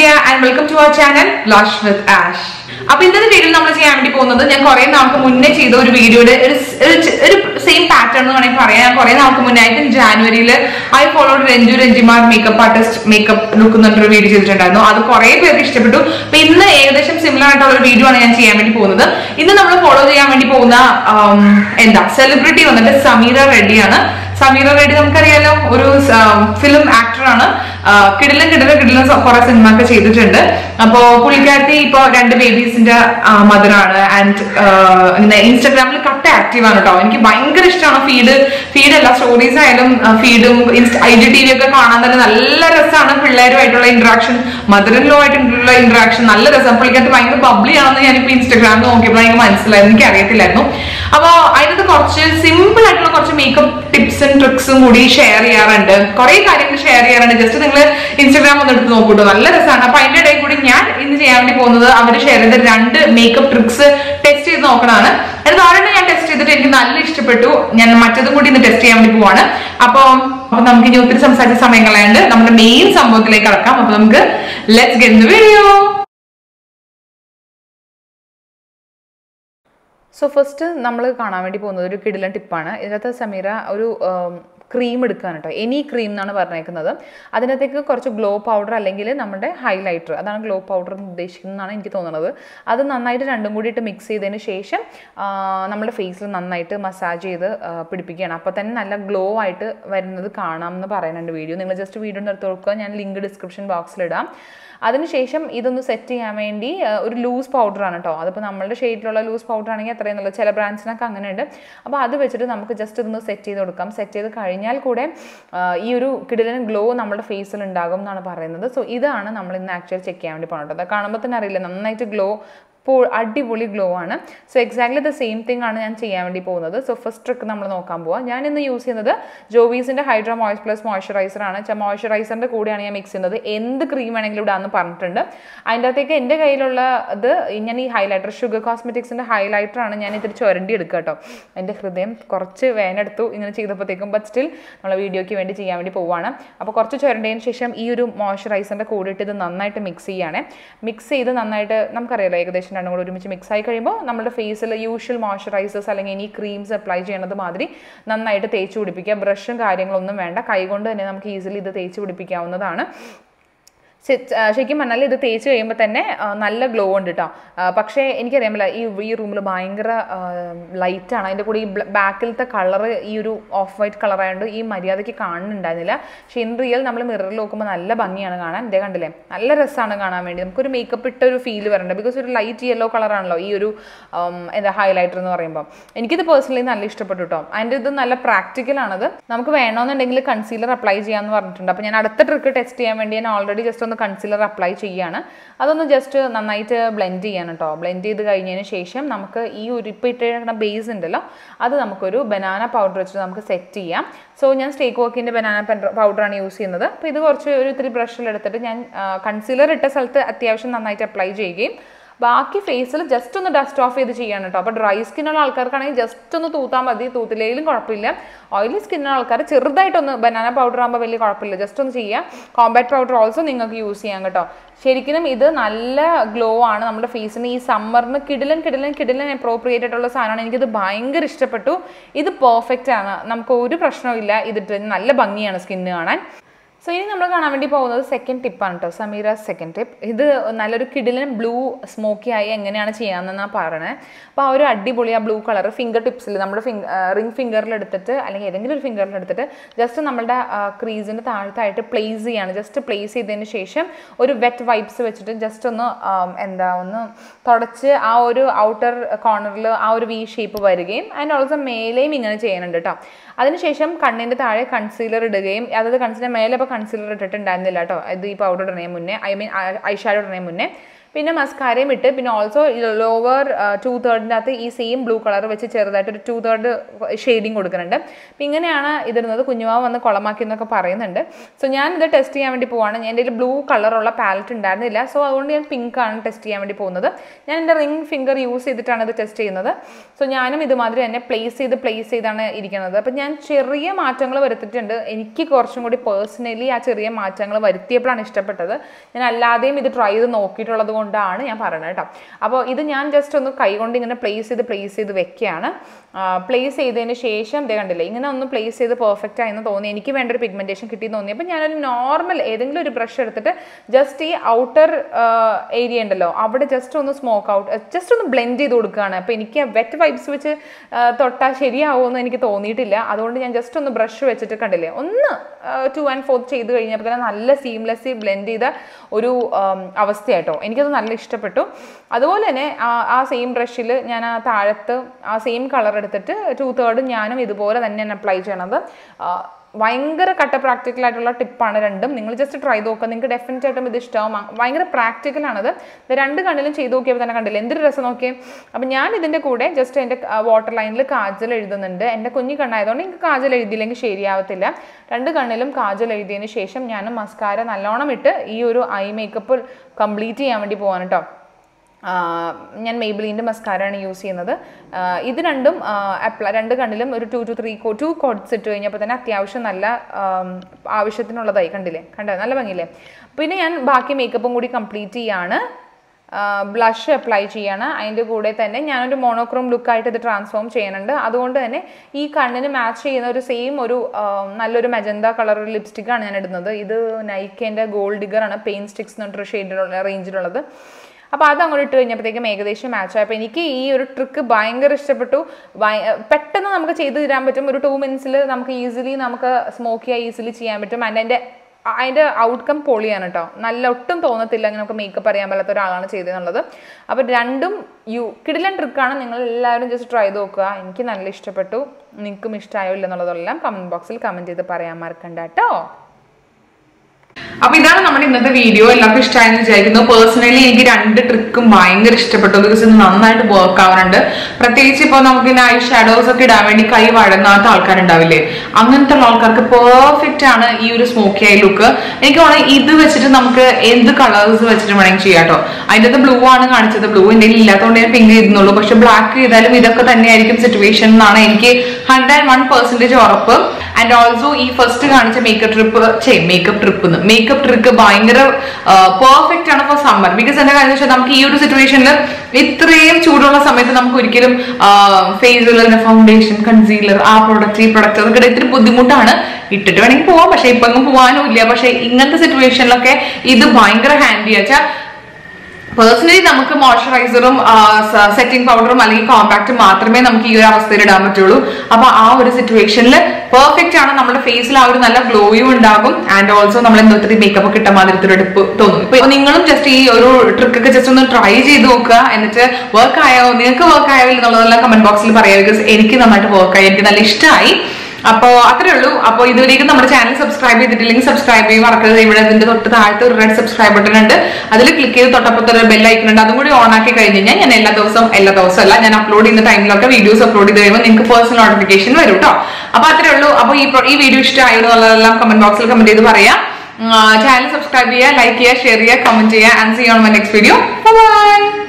Divya and welcome to our channel blush with Ash അപ്പൊ ഇന്നത്തെ video നമ്മൾ ചെയ്യാൻ വേണ്ടി പോകുന്നത് ഞാൻ കുറെ നാൾക്ക് മുന്നേ ചെയ്ത ഒരു വീഡിയോയുടെ ഒരു സെയിം പാറ്റേൺ എന്ന് വേണമെങ്കിൽ പറയാം. ഞാൻ കുറെ നാൾക്ക് മുന്നേ ആയിട്ട് ജാനുവരിയിൽ I followed Renju Renjimar makeup artist makeup look എന്നൊരു വീഡിയോ ചെയ്തിട്ടുണ്ടായിരുന്നു. അത് കുറെ പേർക്ക് ഇഷ്ടപ്പെട്ടു. അപ്പൊ ഇന്ന് ഏകദേശം സിമിലർ ആയിട്ടുള്ള ഒരു വീഡിയോ ആണ് ഞാൻ ചെയ്യാൻ വേണ്ടി പോകുന്നത്. ഇന്ന് നമ്മൾ ഫോളോ ചെയ്യാൻ വേണ്ടി പോകുന്ന എന്താ സെലിബ്രിറ്റി വന്നിട്ട് സമീറ റെഡ്ഡിയാണ് സമീറ റെഡ്ഡി നമുക്കറിയാലോ ഒരു ഫിലിം ആക്ടറാണ് കിടിലൻ കിടിലും കിടിലും കുറെ സിനിമ ഒക്കെ ചെയ്തിട്ടുണ്ട്. അപ്പോ പുള്ളിക്കാരത്തി ഇപ്പൊ രണ്ട് ബേബീസിന്റെ മദറാണ്. ആൻഡ് ഇൻസ്റ്റാഗ്രാമിൽ കട്ട ആക്റ്റീവ് ആണ് കേട്ടോ എനിക്ക് ഭയങ്കര ഇഷ്ടമാണ് ഫീഡ് ഫീഡ് അല്ല സ്റ്റോറീസ് ആയാലും ഫീഡും ഐ ജി ടി വി ഒക്കെ കാണാൻ തന്നെ നല്ല രസമാണ് പിള്ളേരുമായിട്ടുള്ള ഇന്ററാക്ഷൻ മദറിലോ ആയിട്ടുള്ള ഇന്ററാക്ഷൻ നല്ല രസം. പുള്ളിക്കാരത്തി ഭയങ്കര ബബ്ലി ആണെന്ന് ഞാനിപ്പോ ഇൻസ്റ്റാഗ്രാമിൽ നോക്കിയപ്പോൾ എനിക്ക് മനസ്സിലായിരുന്നു. എനിക്ക് അറിയത്തില്ലായിരുന്നു. അപ്പൊ അതിനകത്ത് കുറച്ച് സിമ്പിൾ ആയിട്ടുള്ള കുറച്ച് മേക്കപ്പ് ടിപ്സും ട്രിക്സും കൂടി ഷെയർ ചെയ്യാറുണ്ട്. കുറെ കാര്യങ്ങൾ ഷെയർ ചെയ്യാറുണ്ട്. ജസ്റ്റ് നിങ്ങൾ ഇൻസ്റ്റാഗ്രാം ഒന്ന് എടുത്ത് നോക്കൂട്ടോ. നല്ല രസമാണ്. അപ്പൊ അതിന്റെ ഇടയിൽ കൂടി ഞാൻ ഇന്ന് ചെയ്യാൻ വേണ്ടി പോകുന്നത് അവർ ഷെയർ ചെയ്ത രണ്ട് മേക്കപ്പ് ട്രിക്സ് ടെസ്റ്റ് ചെയ്ത് നോക്കണതാണ്. എന്നിട്ട് ഒരെണ്ണം ഞാൻ ടെസ്റ്റ് ചെയ്തിട്ട് എനിക്ക് നല്ല ഇഷ്ടപ്പെട്ടു. ഞാൻ മറ്റതും കൂടി ഇന്ന് ടെസ്റ്റ് ചെയ്യാൻ വേണ്ടി പോവാണ്. അപ്പൊ അപ്പൊ നമുക്ക് ഇനി ഒത്തിരി സംസാരിച്ച സമയം കളയാണ്ട് നമ്മുടെ മെയിൻ സംഭവത്തിലേക്ക് കടക്കാം. അപ്പൊ നമുക്ക് let's get video so first നമ്മൾ കാണാൻ വേണ്ടി പോകുന്നത് ഒരു കിടിലൻ ടിപ്പാണ് ഇതിനകത്ത് സമീറ ഒരു ക്രീം എടുക്കാൻ കേട്ടോ എനി ക്രീം എന്നാണ് പറഞ്ഞേക്കുന്നത്. അതിനകത്തേക്ക് കുറച്ച് ഗ്ലോ പൗഡർ അല്ലെങ്കിൽ നമ്മുടെ ഹൈലൈറ്റർ അതാണ് ഗ്ലോ പൗഡർ എന്ന് ഉദ്ദേശിക്കുന്നതാണ് എനിക്ക് തോന്നുന്നത്. അത് നന്നായിട്ട് രണ്ടും കൂടിയിട്ട് മിക്സ് ചെയ്തതിന് ശേഷം നമ്മുടെ ഫേസിൽ നന്നായിട്ട് മസാജ് ചെയ്ത് പിടിപ്പിക്കുകയാണ്. അപ്പോൾ തന്നെ നല്ല ഗ്ലോ ആയിട്ട് വരുന്നത് കാണാം എന്ന് പറയുന്നുണ്ട് വീഡിയോ നിങ്ങൾ ജസ്റ്റ് വീഡിയോ എടുത്ത് കൊടുക്കുക ഞാൻ ലിങ്ക് ഡിസ്ക്രിപ്ഷൻ ബോക്സിലിടാം അതിനുശേഷം ഇതൊന്ന് സെറ്റ് ചെയ്യാൻ വേണ്ടി ഒരു ലൂസ് പൗഡറാണ് കേട്ടോ അതിപ്പോൾ നമ്മുടെ ഷെയ്ഡിലുള്ള ലൂസ് പൗഡർ ആണെങ്കിൽ അത്രയും നല്ല ചില ബ്രാൻഡ്സിനൊക്കെ അങ്ങനെയുണ്ട്. അപ്പോൾ അത് വെച്ചിട്ട് നമുക്ക് ജസ്റ്റ് ഇതൊന്ന് സെറ്റ് ചെയ്ത് കൊടുക്കാം. സെറ്റ് ചെയ്ത് കഴിഞ്ഞാൽ കൂടെ ഈ ഒരു കിടിലൻ ഗ്ലോ നമ്മുടെ ഫേസിൽ ഉണ്ടാകും എന്നാണ് പറയുന്നത്. സോ ഇതാണ് നമ്മൾ ഇന്ന് ആക്ച്വലി ചെക്ക് ചെയ്യാൻ വേണ്ടി പോകുന്നത് കാണുമ്പോൾ തന്നെ അറിയില്ല നന്നായിട്ട് ഗ്ലോ ഇപ്പോൾ അടിപൊളി ഗ്ലോ ആണ്. So exactly the same thing ആണ് ഞാൻ ചെയ്യാൻ വേണ്ടി പോകുന്നത്. സോ ഫസ്റ്റ് ട്രിക്ക് നമ്മൾ നോക്കാൻ പോവാം. ഞാൻ ഇന്ന് യൂസ് ചെയ്യുന്നത് ജോവീസിന്റെ ഹൈഡ്രോ മോയ്സ് പ്ലസ് മോയ്സ്ചറൈസർ ആണ്. മോയ്സ്ചറൈസറിന്റെ കൂടെയാണ് ഞാൻ മിക്സ് ചെയ്യുന്നത്. എന്ത് ക്രീം വേണമെങ്കിലും അന്ന് പറഞ്ഞിട്ടുണ്ട്. അതിന്റെ അകത്തേക്ക് എന്റെ കയ്യിലുള്ള ഞാൻ ഈ ഹൈലൈറ്റർ ഷുഗർ കോസ്മെറ്റിക്സിന്റെ ഹൈലൈറ്റർ ആണ് ഞാൻ ഇത്തിരി ചുരണ്ടി എടുക്കുക കേട്ടോ. എന്റെ ഹൃദയം കുറച്ച് വേനെടുത്തു ഇങ്ങനെ ചെയ്തപ്പോഴത്തേക്കും ബട്ട് സ്റ്റിൽ നമ്മൾ വീഡിയോയ്ക്ക് വേണ്ടി ചെയ്യാൻ വേണ്ടി പോവുകയാണ് അപ്പോൾ കുറച്ച് ചുരണ്ടതിന് ശേഷം ഈ ഒരു മോയ്സ്ചറൈസറിന്റെ കൂടെ ഇട്ട് ഇത് നന്നായിട്ട് മിക്സ് ചെയ്യുകയാണ്. മിക്സ് ചെയ്ത് നന്നായിട്ട് നമുക്കറിയാലോ ഏകദേശം രണ്ടും കൂടെ ഒരുമിച്ച് മിക്സ് ആയി കഴിയുമ്പോൾ നമ്മുടെ ഫേസിൽ യൂഷ്വൽ മോയ്സ്ചറൈസേഴ്സ് അല്ലെങ്കിൽ ഇനി ക്രീംസ് അപ്ലൈ ചെയ്യണത് മാതിരി നന്നായിട്ട് തേച്ച് പിടിപ്പിക്കുക. ബ്രഷും കാര്യങ്ങളൊന്നും വേണ്ട. കൈകൊണ്ട് തന്നെ നമുക്ക് ഈസിലി ഇത് തേച്ച് പിടിപ്പിക്കാവുന്നതാണ്. ശരിക്കും പറഞ്ഞാൽ ഇത് തേച്ച് കഴിയുമ്പോൾ തന്നെ നല്ല ഗ്ലോ ഉണ്ട് കേട്ടോ പക്ഷേ എനിക്കറിയാമല്ല ഈ ഈ റൂമിൽ ഭയങ്കര ലൈറ്റാണ് അതിന്റെ കൂടെ ഈ ബാക്കിലത്തെ കളർ ഈ ഒരു ഓഫ് വൈറ്റ് കളർ ആയതുകൊണ്ട് ഈ മര്യാദയ്ക്ക് കാണുന്നുണ്ടായിരുന്നില്ല. പക്ഷേ ഇൻ റിയൽ നമ്മൾ മിററിൽ നോക്കുമ്പോൾ നല്ല ഭംഗിയാണ് കാണാൻ. ഇതേ കണ്ടില്ലേ? നല്ല രസമാണ് കാണാൻ വേണ്ടി. നമുക്കൊരു മേക്കപ്പ് ഇട്ട ഒരു ഫീൽ വരണ്ട. ബിക്കോസ് ഒരു ലൈറ്റ് യെല്ലോ കളറാണല്ലോ ഈ ഒരു എന്താ ഹൈലൈറ്റർ എന്ന് പറയുമ്പോൾ എനിക്കിത് പേഴ്സണലി നല്ല ഇഷ്ടപ്പെട്ടു കേട്ടോ അതിന്റെ ഇത് നല്ല പ്രാക്ടിക്കൽ ആണത്. നമുക്ക് വേണമെന്നുണ്ടെങ്കിൽ കൺസീലർ അപ്ലൈ ചെയ്യാമെന്ന് പറഞ്ഞിട്ടുണ്ട്. അപ്പോൾ ഞാൻ അടുത്ത ട്രിക്ക് ടെസ്റ്റ് ചെയ്യാൻ വേണ്ടി ഞാൻ ഓൾറെഡി ജസ്റ്റ് ഒന്ന് കൺസീലർ അപ്ലൈ ചെയ്യുകയാണ് അതൊന്ന് ജസ്റ്റ് നന്നായിട്ട് ബ്ലെൻഡ് ചെയ്യണം കേട്ടോ ബ്ലെൻഡ് ചെയ്ത് കഴിഞ്ഞതിന് ശേഷം നമുക്ക് ഈ ഒരു ഇപ്പോൾ ഇട്ടിരിക്കുന്ന ബേസ് ഉണ്ടല്ലോ അത് നമുക്കൊരു ബനാന പൗഡർ വെച്ചിട്ട് നമുക്ക് സെറ്റ് ചെയ്യാം. സോ ഞാൻ സ്റ്റേക്ക് വർക്കിന്റെ ബനാന പൗഡറാണ് യൂസ് ചെയ്യുന്നത്. അപ്പോൾ ഇത് കുറച്ച് ഒരു ഇത്തിരി ബ്രഷിൽ എടുത്തിട്ട് ഞാൻ കൺസീലർ ഇട്ട സ്ഥലത്ത് അത്യാവശ്യം നന്നായിട്ട് അപ്ലൈ ചെയ്യുകയും ബാക്കി ഫേസിൽ ജസ്റ്റ് ഒന്ന് ഡസ്റ്റ് ഓഫ് ചെയ്ത് ചെയ്യാണ് കേട്ടോ അപ്പോൾ ഡ്രൈ സ്കിന്നുള്ള ആൾക്കാർക്കാണെങ്കിൽ ജസ്റ്റ് ഒന്ന് തൂത്താൽ മതി. തൂത്തിലേലും കുഴപ്പമില്ല. ഓയിലി സ്കിന്നുള്ള ആൾക്കാർ ചെറുതായിട്ടൊന്ന് ബനാന പൗഡർ ആകുമ്പോൾ വലിയ കുഴപ്പമില്ല. ജസ്റ്റ് ഒന്ന് ചെയ്യുക കോമ്പാക്ട് പൗഡർ ഓൾസോ നിങ്ങൾക്ക് യൂസ് ചെയ്യാം കേട്ടോ. ശരിക്കും ഇത് നല്ല ഗ്ലോ ആണ് നമ്മുടെ ഫേസിന് ഈ സമ്മറിന് കിടിലൻ കിടിലൻ കിടിലൻ അപ്രോപ്രിയേറ്റ് ആയിട്ടുള്ള സാധനമാണ്. എനിക്കിത് ഭയങ്കര ഇഷ്ടപ്പെട്ടു. ഇത് പെർഫെക്റ്റ് ആണ്. നമുക്ക് ഒരു പ്രശ്നവും ഇല്ല. ഇതിട്ട് നല്ല ഭംഗിയാണ് സ്കിന്ന് കാണാൻ. സോ ഇനി നമ്മൾ കാണാൻ വേണ്ടി പോകുന്നത് സെക്കൻഡ് ടിപ്പാണ് കേട്ടോ സമീറ സെക്കൻഡ് ടിപ്പ് ഇത് നല്ലൊരു കിടിലൻ ബ്ലൂ സ്മോക്കി ആയി എങ്ങനെയാണ് ചെയ്യാമെന്നാണ് പറയണേ. അപ്പോൾ ആ ഒരു അടിപൊളി ആ ബ്ലൂ കളർ ഫിംഗർ ടിപ്സിൽ നമ്മുടെ ഫിംഗർ റിംഗ് ഫിംഗറിൽ എടുത്തിട്ട് അല്ലെങ്കിൽ ഏതെങ്കിലും ഒരു ഫിംഗറിൽ എടുത്തിട്ട് ജസ്റ്റ് നമ്മുടെ ക്രീസിന്റെ താഴത്തായിട്ട് പ്ലേസ് ചെയ്യാണ്. ജസ്റ്റ് പ്ലേസ് ചെയ്തതിന് ശേഷം ഒരു വെറ്റ് വൈപ്സ് വെച്ചിട്ട് ജസ്റ്റ് ഒന്ന് എന്താ ഒന്ന് തുടച്ച് ആ ഒരു ഔട്ടർ കോർണറിൽ ആ ഒരു വി ഷേപ്പ് വരികയും അതിന്റെ ഓൾസോ മേലെയും ഇങ്ങനെ ചെയ്യുന്നുണ്ട് കേട്ടോ അതിനുശേഷം കണ്ണിന്റെ താഴെ കൺസീലർ ഇടുകയും അതായത് കൺസീലർ മേലെ ഇപ്പോൾ കൺസീലർ ഇട്ടിട്ടുണ്ടായിരുന്നില്ല കേട്ടോ ഇത് ഈ പൗഡർ ഇടണേ മുന്നേ ഐ മീൻ ഐ ഇടണേ മുന്നേ. പിന്നെ മസ്കാരയും ഇട്ട് പിന്നെ ഓൾസോ ലോവർ ടു തേർഡിന്റെ അകത്ത് ഈ സെയിം ബ്ലൂ കളർ വെച്ച് ചെറുതായിട്ട് ഒരു ടു തേർഡ് ഷെയ്ഡിങ് കൊടുക്കുന്നുണ്ട്. അപ്പം ഇങ്ങനെയാണ് ഇതിരുന്നത് കുഞ്ഞുമാവ് വന്ന് കുളമാക്കി എന്നൊക്കെ പറയുന്നുണ്ട്. സോ ഞാൻ ഇത് ടെസ്റ്റ് ചെയ്യാൻ വേണ്ടി പോവാണ്. എന്റെ ബ്ലൂ കളറുള്ള പാലറ്റ് ഉണ്ടായിരുന്നില്ല. സോ അതുകൊണ്ട് ഞാൻ പിങ്ക് ആണ് ടെസ്റ്റ് ചെയ്യാൻ വേണ്ടി പോകുന്നത്. ഞാൻ എന്റെ റിംഗ് ഫിംഗർ യൂസ് ചെയ്തിട്ടാണ് ഇത് ടെസ്റ്റ് ചെയ്യുന്നത്. സോ ഞാനും ഇതുമാതിരി തന്നെ പ്ലേസ് ചെയ്ത് പ്ലേസ് ചെയ്താണ് ഇരിക്കുന്നത്. അപ്പം ഞാൻ ചെറിയ മാറ്റങ്ങൾ വരുത്തിയിട്ടുണ്ട്. എനിക്ക് കുറച്ചും കൂടി പേഴ്സണലി ആ ചെറിയ മാറ്റങ്ങൾ വരുത്തിയപ്പോഴാണ് ഇഷ്ടപ്പെട്ടത്. ഞാൻ അല്ലാതെയും ഇത് ട്രൈ ചെയ്ത് നോക്കിയിട്ടുള്ളത് കൊണ്ടാണ് ഞാൻ പറയുന്നത് കേട്ടോ. അപ്പോൾ ഇത് ഞാൻ ജസ്റ്റ് ഒന്ന് കൈ കൊണ്ട് ഇങ്ങനെ പ്ലേസ് ചെയ്ത് പ്ലേസ് ചെയ്ത് വെക്കുകയാണ്. പ്ലേസ് ചെയ്തതിന് ശേഷം ഇതേ കണ്ടില്ലേ ഇങ്ങനെ ഒന്ന് പ്ലേസ് ചെയ്ത് പെർഫെക്റ്റ് ആയെന്ന് തോന്നി. എനിക്ക് വേണ്ട ഒരു പിഗ്മെന്റേഷൻ കിട്ടിയെന്ന് തോന്നി. അപ്പോൾ ഞാനൊരു നോർമൽ ഏതെങ്കിലും ഒരു ബ്രഷ് എടുത്തിട്ട് ജസ്റ്റ് ഈ ഔട്ടർ ഏരിയ ഉണ്ടല്ലോ അവിടെ ജസ്റ്റ് ഒന്ന് സ്മോക്ക് ഔട്ട് ജസ്റ്റ് ഒന്ന് ബ്ലെൻഡ് ചെയ്ത് കൊടുക്കുകയാണ്. അപ്പോൾ എനിക്ക് വെറ്റ് വൈബ്സ് വെച്ച് തൊട്ടാൽ ശരിയാവുമെന്ന് എനിക്ക് തോന്നിയിട്ടില്ല. അതുകൊണ്ട് ഞാൻ ജസ്റ്റ് ഒന്ന് ബ്രഷ് വെച്ചിട്ട് കണ്ടില്ലേ ഒന്ന് ടു ആൻഡ് ഫോർത്ത് ചെയ്ത് കഴിഞ്ഞപ്പോൾ നല്ല സീംലെസ്സി ബ്ലെൻഡ് ചെയ്ത ഒരു അവസ്ഥയായിട്ടോ എനിക്കത് നല്ല ഇഷ്ടപ്പെട്ടു. അതുപോലെ തന്നെ ആ- സെയിം ബ്രഷിൽ ഞാൻ ആ താഴത്ത് ആ സെയിം കളർ എടുത്തിട്ട് ടു തേർഡും ഞാനും ഇതുപോലെ തന്നെയാണ് അപ്ലൈ ചെയ്യണത്. ഭയങ്കര കട്ട പ്രാക്ടിക്കൽ ആയിട്ടുള്ള ടിപ്പാണ് രണ്ടും. നിങ്ങൾ ജസ്റ്റ് ട്രൈ നോക്കുക നിങ്ങൾക്ക് ഡെഫിനറ്റ് ആയിട്ടും ഇത് ഇഷ്ടമാവും. ആ, ഭയങ്കര പ്രാക്ടിക്കലാണത് ഇത് രണ്ട് കണ്ണിലും ചെയ്ത് നോക്കിയപ്പോൾ തന്നെ കണ്ടില്ല? എന്തൊരു രസം നോക്കിയേ? അപ്പം ഞാൻ ഇതിന്റെ കൂടെ ജസ്റ്റ് എന്റെ വാട്ടർ ലൈനിൽ കാജൽ എഴുതുന്നുണ്ട്. എന്റെ കുഞ്ഞു കണ്ണായതുകൊണ്ട് എനിക്ക് കാജൽ എഴുതിയില്ലെങ്കിൽ ശരിയാവത്തില്ല. രണ്ട് കണ്ണിലും കാജൽ എഴുതിയതിന് ശേഷം ഞാൻ മസ്കാര നല്ലോണം ഇട്ട് ഈ ഒരു ഐ മേക്കപ്പ് കംപ്ലീറ്റ് ചെയ്യാൻ വേണ്ടി പോകാൻ കേട്ടോ ഞാൻ മെയ്ബിലിന്റെ മസ്കാരയാണ് യൂസ് ചെയ്യുന്നത്. ഇത് രണ്ടും അപ്ലൈ രണ്ട് കണ്ണിലും ഒരു two two three coat two coats ഇട്ട് കഴിഞ്ഞപ്പോൾ തന്നെ അത്യാവശ്യം നല്ല ആവശ്യത്തിനുള്ളതായി കണ്ടില്ലേ? കണ്ടോ? നല്ല ഭംഗിയില്ലേ? പിന്നെ ഞാൻ ബാക്കി മേക്കപ്പും കൂടി കംപ്ലീറ്റ് ചെയ്യാണ്. ബ്ലഷ് അപ്ലൈ ചെയ്യാണ്. അതിന്റെ കൂടെ തന്നെ ഞാനൊരു മോണോക്രോം ലുക്കായിട്ട് ഇത് ട്രാൻസ്ഫോം ചെയ്യുന്നുണ്ട്. അതുകൊണ്ട് തന്നെ ഈ കണ്ണിന് മാച്ച് ചെയ്യുന്ന ഒരു സെയിം ഒരു നല്ലൊരു മെജന്ത കളർ ലിപ്സ്റ്റിക്കാണ് ഞാൻ ഇടുന്നത്. ഇത് നൈക്കേന്റെ ഗോൾഡ് ഡിഗറാണ് പെയിൻ സ്റ്റിക്സ് എന്ന് പറഞ്ഞിട്ടൊരു ഷെയ്ഡിലുള്ള റേഞ്ചിലുള്ളത് അപ്പോൾ അത് അങ്ങോട്ട് ഇട്ട് കഴിഞ്ഞപ്പോഴത്തേക്കും ഏകദേശം മാച്ച് ആയപ്പോൾ എനിക്ക് ഈ ഒരു ട്രിക്ക് ഭയങ്കര ഇഷ്ടപ്പെട്ടു. പെട്ടെന്ന് നമുക്ക് ചെയ്ത് തരാൻ പറ്റും. ഒരു ടു മിനിറ്റ്സിൽ നമുക്ക് ഈസിലി നമുക്ക് സ്മോക്ക് ചെയ്യാൻ ഈസിലി ചെയ്യാൻ പറ്റും. ആൻഡ് അതിന്റെ അതിന്റെ ഔട്ട്കം പൊളിയാണ് കേട്ടോ നല്ല ഒട്ടും തോന്നത്തില്ല. അങ്ങനെ നമുക്ക് മേക്കപ്പ് അറിയാൻ പറ്റാത്ത ഒരാളാണ് ചെയ്തതെന്നുള്ളത്. അപ്പോൾ രണ്ടും യു കിടിലൻ ട്രിക്കാണ് നിങ്ങൾ എല്ലാവരും ജസ്റ്റ് ട്രൈ ചെയ്ത് നോക്കുക. എനിക്ക് നല്ല ഇഷ്ടപ്പെട്ടു. നിങ്ങൾക്കും ഇഷ്ടമായോ ഇല്ലെന്നുള്ളതെല്ലാം കമന്റ് ബോക്സിൽ കമന്റ് ചെയ്ത് പറയാൻ മറക്കണ്ട കേട്ടോ അപ്പൊ ഇതാണ് നമ്മുടെ ഇന്നത്തെ വീഡിയോ എല്ലാവർക്കും ഇഷ്ടമായെന്ന് വിചാരിക്കുന്നു. പേഴ്സണലി എനിക്ക് രണ്ട് ട്രിക്കും ഭയങ്കര ഇഷ്ടപ്പെട്ടു. ബിക്കോസ് ഇത് നന്നായിട്ട് വർക്ക് ആവുന്നുണ്ട് പ്രത്യേകിച്ച് ഇപ്പൊ നമുക്ക് ഐ ഷാഡോസ് ഒക്കെ ഇടാൻ വേണ്ടി കൈ വഴങ്ങാത്ത ആൾക്കാരുണ്ടാവില്ലേ? അങ്ങനത്തെ ഉള്ള ആൾക്കാർക്ക് പെർഫെക്റ്റ് ആണ് ഈ ഒരു സ്മോക്കി ആയി ലുക്ക് എനിക്ക് തോന്നുന്നത് ഇത് വെച്ചിട്ട് നമുക്ക് എന്ത് കളേഴ്സ് വെച്ചിട്ട് വേണമെങ്കിൽ ചെയ്യാം കേട്ടോ. അതിന്റെ ബ്ലൂ ആണ് കാണിച്ചത്. ബ്ലൂ എന്തെങ്കിലും ഇല്ലാത്തതുകൊണ്ട് ഞാൻ പിങ്ക് ചെയ്തുള്ളൂ പക്ഷെ ബ്ലാക്ക് ചെയ്താലും ഇതൊക്കെ തന്നെയായിരിക്കും സിറ്റുവേഷൻ എന്നാണ് എനിക്ക് ഹൺഡ്രഡ് ആൻഡ് വൺ പെർസെന്റേജ് ഉറപ്പ്. ആൻഡ് ഓൾസോ ഈ ഫസ്റ്റ് കാണിച്ച മേക്കപ്പ് ട്രിപ്പ് ചെയ് മേക്കപ്പ് ട്രിപ്പ് മേക്കപ്പ് ട്രിക്ക് ഭയങ്കര പെർഫെക്റ്റ് ആണ് ഫോർ സമ്മർ ബിക്കോസ് എന്താ കാര്യം വെച്ചാൽ നമുക്ക് ഈ ഒരു സിറ്റുവേഷനിൽ ഇത്രയും ചൂടുള്ള സമയത്ത് നമുക്ക് ഒരിക്കലും ഫേസിൽ ഫൗണ്ടേഷൻ കൺസീലർ ആ പ്രൊഡക്റ്റ് ഈ പ്രൊഡക്റ്റ് അതൊക്കെ ഇത്തിരി ബുദ്ധിമുട്ടാണ്. ഇട്ടിട്ട് വേണമെങ്കിൽ പോവാം. പക്ഷെ ഇപ്പൊ പോകാനും ഇല്ല. പക്ഷെ ഇങ്ങനത്തെ സിറ്റുവേഷനിലൊക്കെ ഇത് ഭയങ്കര ഹാൻഡി വെച്ചാൽ പേഴ്സണലി നമുക്ക് മോയ്സ്ചറൈസറും സെറ്റിംഗ് പൗഡറും അല്ലെങ്കിൽ കോമ്പാക്റ്റും മാത്രമേ നമുക്ക് ഈ ഒരു അവസ്ഥയിൽ ഇടാൻ പറ്റുള്ളൂ. അപ്പൊ ആ ഒരു സിറ്റുവേഷനിൽ പെർഫെക്റ്റ് ആണ്. നമ്മുടെ ഫേസിൽ ആ ഒരു നല്ല ഗ്ലോയും ഉണ്ടാകും. ആൻഡ് ഓൾസോ നമ്മൾ എന്തോ ഒത്തിരി മേക്കപ്പ് കിട്ടാൻ ഇട്ട മാതിരി ഒരു എടുപ്പ് തോന്നും. ഇപ്പൊ നിങ്ങളും ജസ്റ്റ് ഈ ഒരു ട്രിക്ക് ഒക്കെ ജസ്റ്റ് ഒന്ന് ട്രൈ ചെയ്ത് നോക്കുക. എന്നിട്ട് വർക്ക് ആയോ? നിങ്ങൾക്ക് വർക്ക് ആയോ എന്നുള്ളതെല്ലാം കമന്റ് ബോക്സിൽ പറയാം. ബിക്കോസ് എനിക്ക് നന്നായിട്ട് വർക്ക് ആയി. എനിക്ക് നല്ല ഇഷ്ടമായി അപ്പോ അത്രേ ഉള്ളൂ. അപ്പോൾ ഇതുവരേക്കും നമ്മുടെ ചാനൽ സബ്സ്ക്രൈബ് ചെയ്തിട്ടില്ലെങ്കിൽ സബ്സ്ക്രൈബ് ചെയ്യും. മറക്കരുത് ഇവിടെ ഇതിന്റെ തൊട്ട് താഴത്ത് ഒരു റെഡ് സബ്സ്ക്രൈബ് ബട്ടൺ ഉണ്ട്. അതിൽ ക്ലിക്ക് ചെയ്ത് തൊട്ടപ്പുറത്ത് ഒരു ബെൽ ഐക്കൺ ഉണ്ട്. അതും കൂടി ഓൺ ആക്കി കഴിഞ്ഞ് കഴിഞ്ഞാൽ ഞാൻ എല്ലാ ദിവസവും എല്ലാ ദിവസവും അല്ല ഞാൻ അപ്ലോഡ് ചെയ്യുന്ന ടൈമിലൊക്കെ വീഡിയോസ് അപ്ലോഡ് ചെയ്ത് കഴിയുമ്പോൾ നിങ്ങൾക്ക് പേഴ്സണൽ നോട്ടിഫിക്കേഷൻ വരും കേട്ടോ അപ്പൊ അത്രേ ഉള്ളൂ. അപ്പോൾ ഈ ഈ വീഡിയോ ഇഷ്ടമായിരുന്നുള്ളതെല്ലാം കമന്റ് ബോക്സിൽ കമന്റ് ചെയ്ത് പറയാം. ചാനൽ സബ്സ്ക്രൈബ് ചെയ്യുക ലൈക്ക് ചെയ്യുക ഷെയർ ചെയ്യുക കമന്റ് ചെയ്യുക and on my next video bye